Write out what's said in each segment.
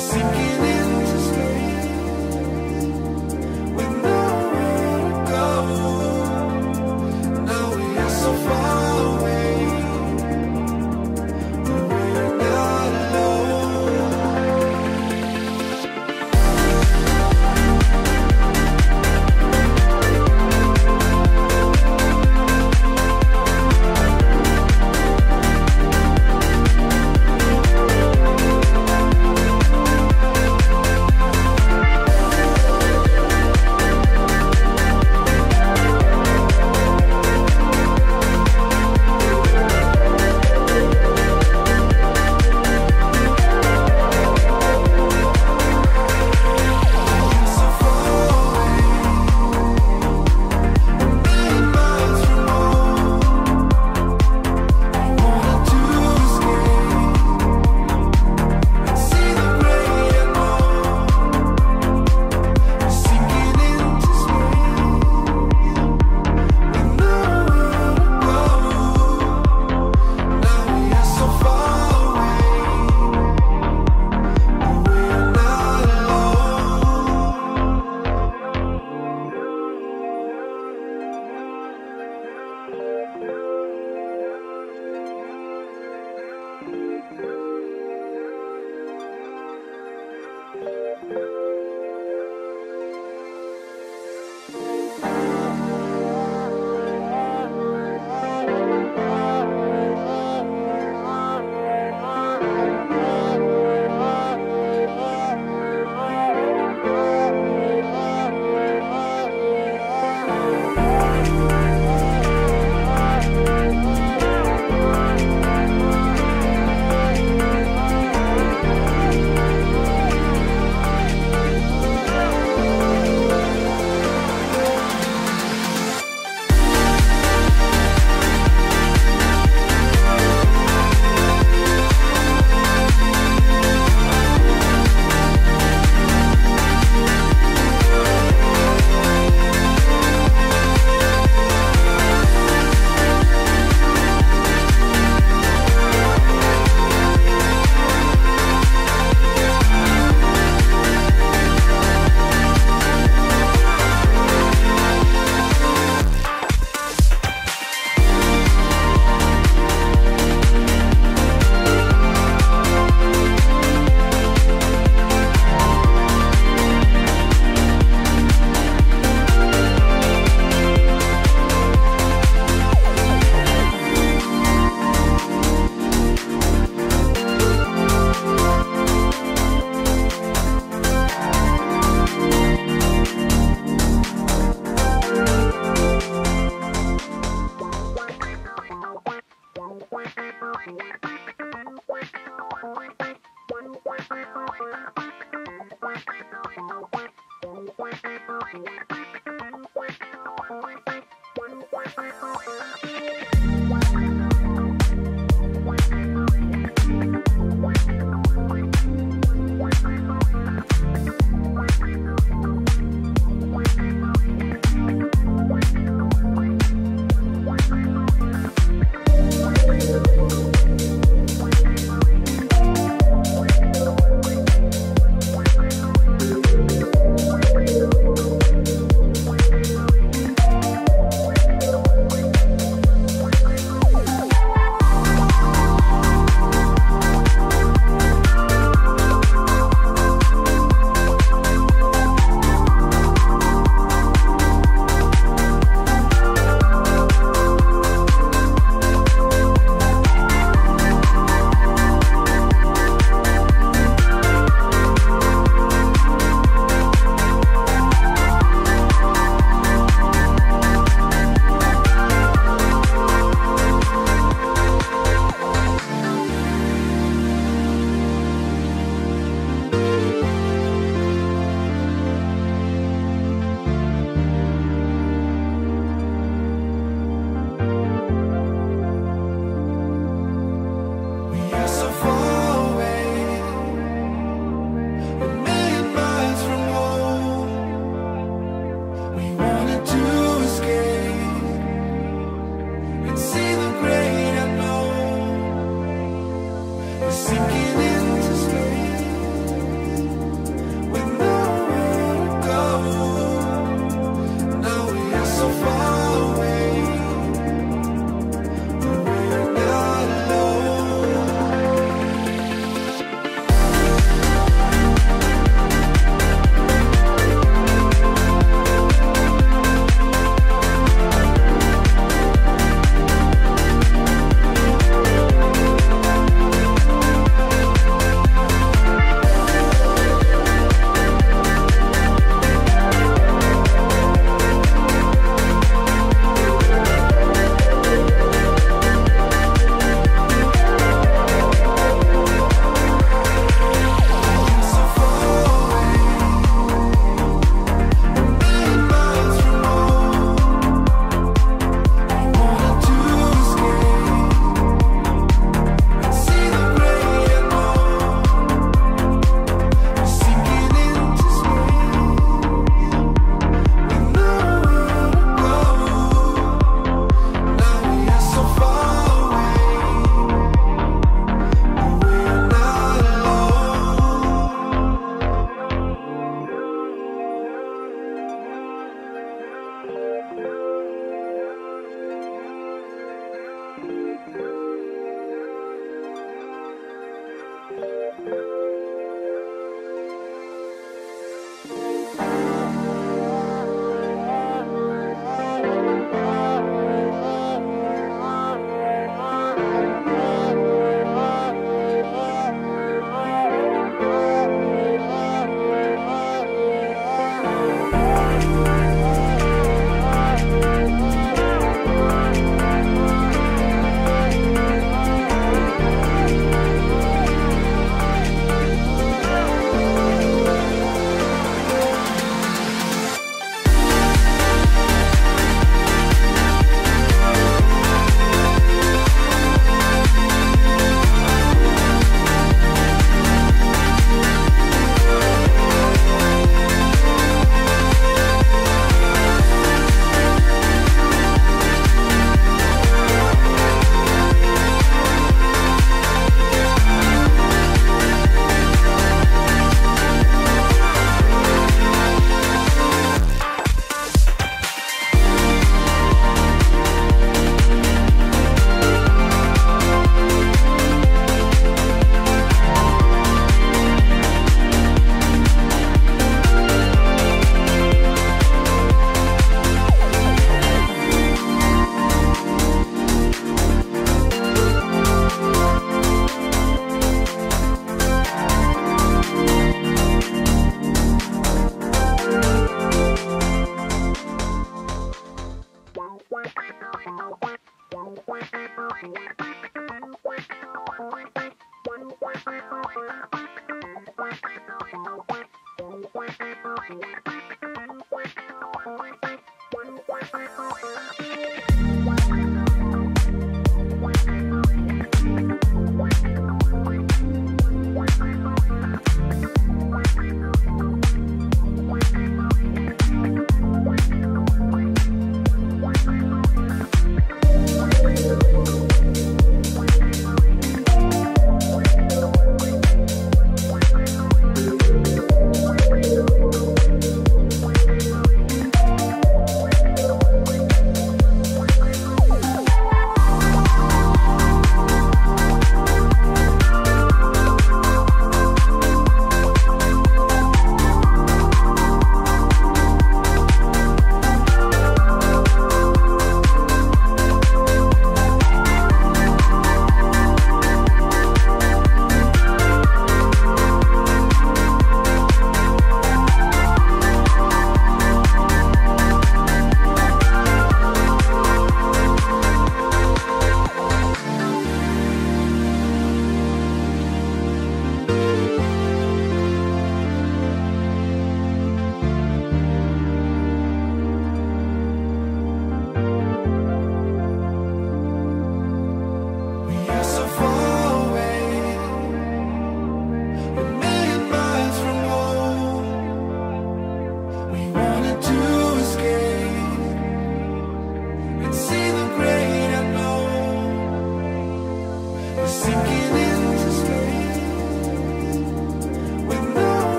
sinking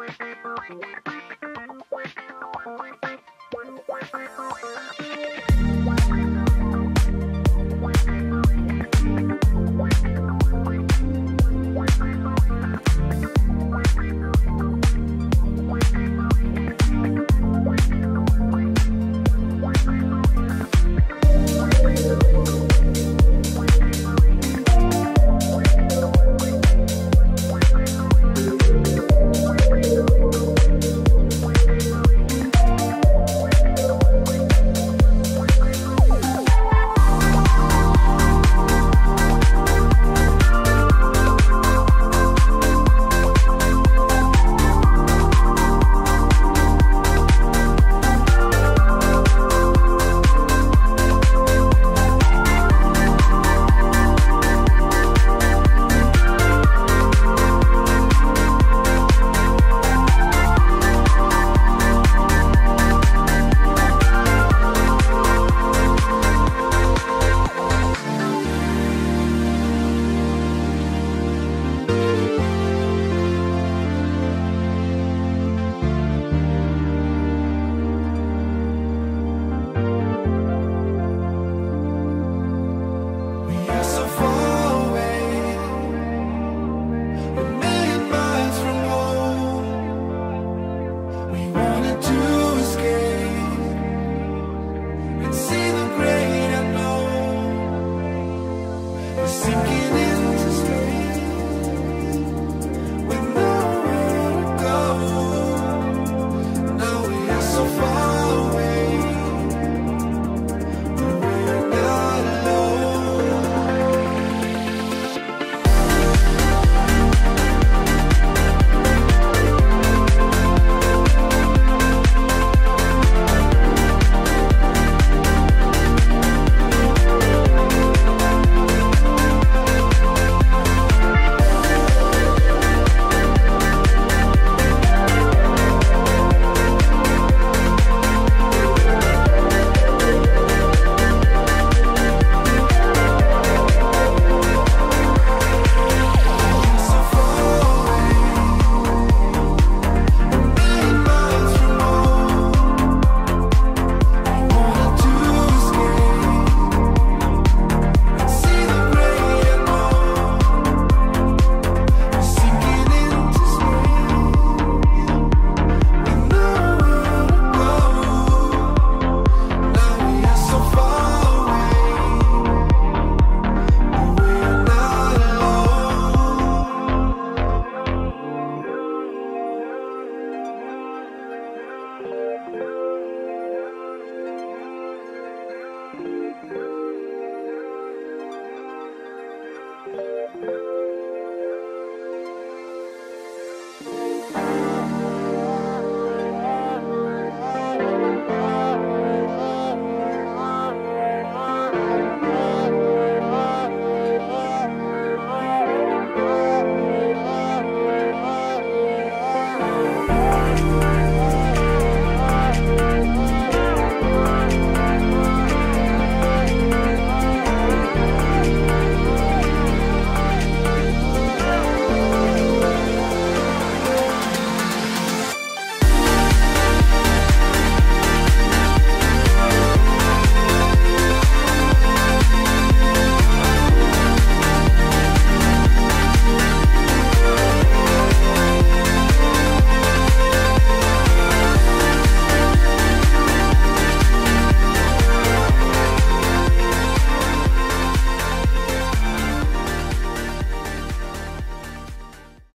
We